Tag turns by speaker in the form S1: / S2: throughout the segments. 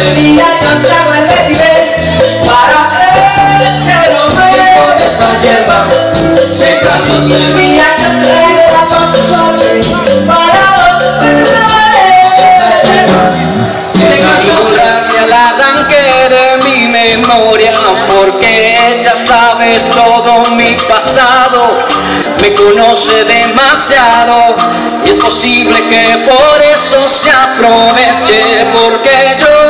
S1: Yo trago el vetiver para de esa hierba. Se casó
S2: de porque ella sabe todo mi pasado me conoce demasiado y es posible que por eso se aproveche porque yo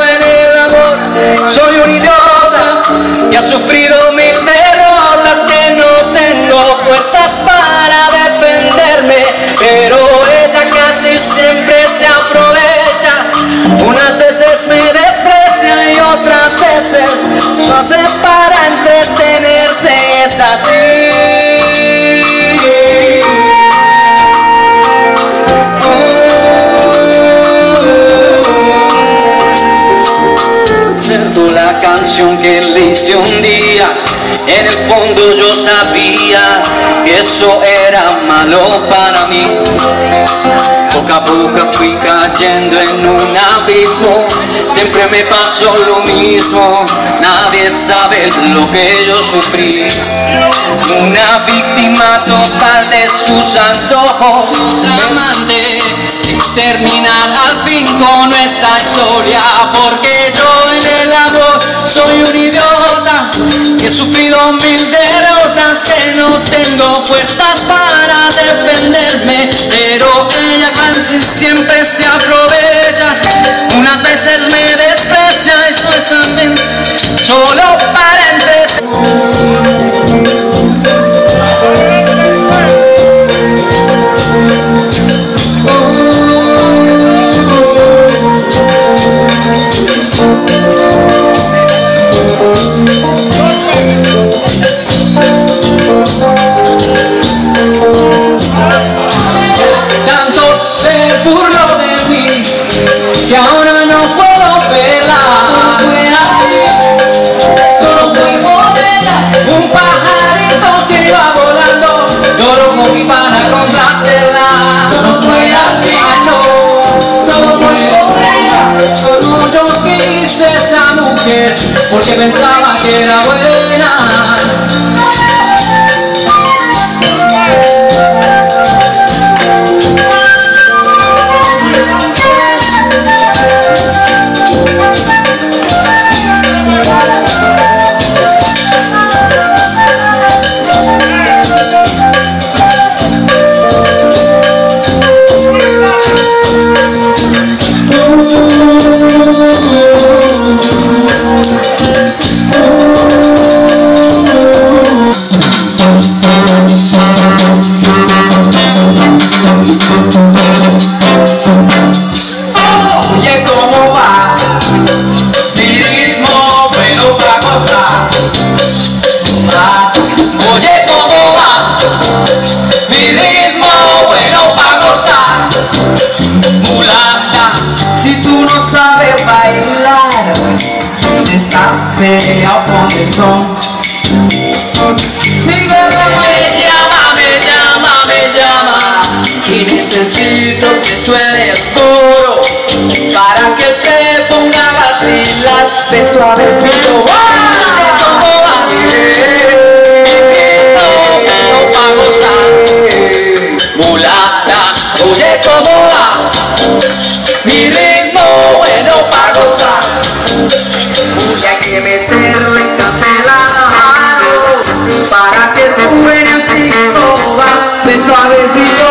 S2: veces lo hace para entretenerse es así. La canción que le hice un día En el fondo yo sabía eso era malo para mí. Poco a poco fui cayendo en un abismo. Siempre me pasó lo mismo. Nadie sabe lo que yo sufrí. Una víctima total de sus antojos. Amante terminar al fin con nuestra historia. Porque yo en el amor soy un idiota he sufrido mil derrotas Que no tengo fuerzas para defenderme Pero ella casi siempre se aprovecha. Unas veces me desprecia y supuestamente Solo para entretener burló de mí que ahora no puedo verla. Todo fue bonita, un pajarito que iba volando, lloró con mi pana complacerla. No fue así, no, todo fue bonita, solo yo quise esa mujer porque pensaba que era buena. Si estás fea con el son. Sígueme, me llama, me llama, me llama. Y necesito que suene el coro para que se ponga a vacilar de suavecito. beso a besito.